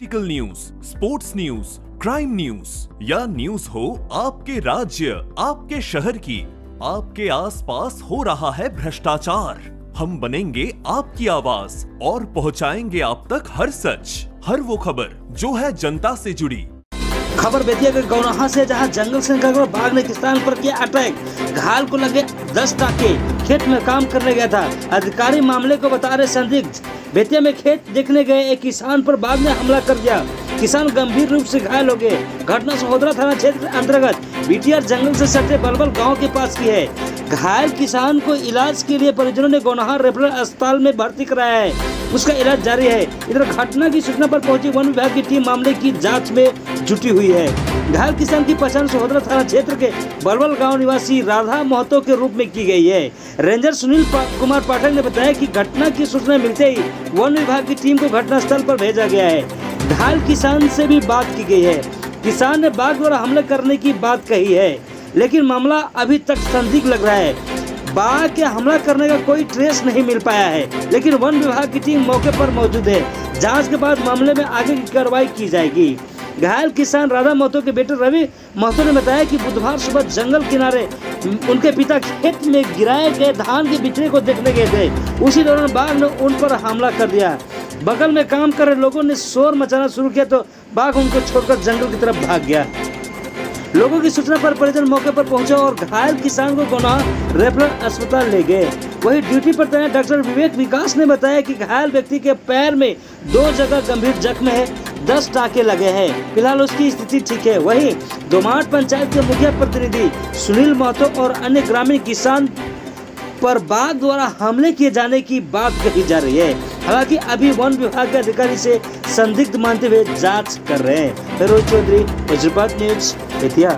Political news sports news crime news या news हो आपके राज्य, आपके शहर की। आपके आसपास हो रहा है भ्रष्टाचार। हम बनेंगे आपकी आवाज़ और पहुंचाएँगे आप तक हर सच, हर वो खबर जो है जनता से जुड़ी। खबर बेतिया के गौनाहा से जहाँ जंगल से बाघ ने किसान पर किया अटैक, घायल को लगे दस टाके। खेत में काम करने गया था। अधिकारी मामले को बता रहे संदिग्ध। बेतिया में खेत देखने गए एक किसान पर बाघ ने हमला कर दिया। किसान गंभीर रूप से घायल हो गए। घटना सहोदरा थाना क्षेत्र अंतर्गत बीटीआर जंगल से सटे बलबल गाँव के पास की है। घायल किसान को इलाज के लिए परिजनों ने गौनाहा रेफरल अस्पताल में भर्ती कराया है। उसका इलाज जारी है। इधर घटना की सूचना पर पहुँची वन विभाग की टीम मामले की जाँच में जुटी हुई है। घायल किसान की पहचान सहोदरा थाना क्षेत्र के बलबल गाँव निवासी राधा महतो के रूप में की गई है। रेंजर सुनील पा, कुमार पाठक ने बताया कि घटना की सूचना मिलते ही वन विभाग की टीम को घटनास्थल पर भेजा गया है। घायल किसान से भी बात की गई है। किसान ने बाघ द्वारा हमले करने की बात कही है लेकिन मामला अभी तक संदिग्ध लग रहा है। बाघ के हमला करने का कोई ट्रेस नहीं मिल पाया है लेकिन वन विभाग की टीम मौके पर मौजूद है। जाँच के बाद मामले में आगे की कार्रवाई की जाएगी। घायल किसान राधा महतो के बेटे रवि महतो ने बताया कि बुधवार सुबह जंगल किनारे उनके पिता खेत में गिराए गए धान के बिचड़े को देखने गए थे। उसी दौरान बाघ ने उन पर हमला कर दिया। बगल में काम कर रहे लोगों ने शोर मचाना शुरू किया तो बाघ उनको छोड़कर जंगल की तरफ़ भाग गया। लोगों की सूचना पर परिजन मौके पर पहुँचे और घायल किसान को गुनाह रेफरल अस्पताल ले गए। वही ड्यूटी पर तैनात डॉक्टर विवेक विकास ने बताया कि घायल व्यक्ति के पैर में दो जगह गंभीर जख्म है। दस टाके लगे हैं। फ़िलहाल उसकी स्थिति ठीक है। वहीं दोमाट पंचायत के मुखिया प्रतिनिधि सुनील महतो और अन्य ग्रामीण किसान पर बाघ द्वारा हमले किए जाने की बात कही जा रही है। हालाँकि अभी वन विभाग के अधिकारी से संदिग्ध मानते हुए जाँच कर रहे हैं। फिरोज चौधरी वज्रपात न्यूज़ बेतिया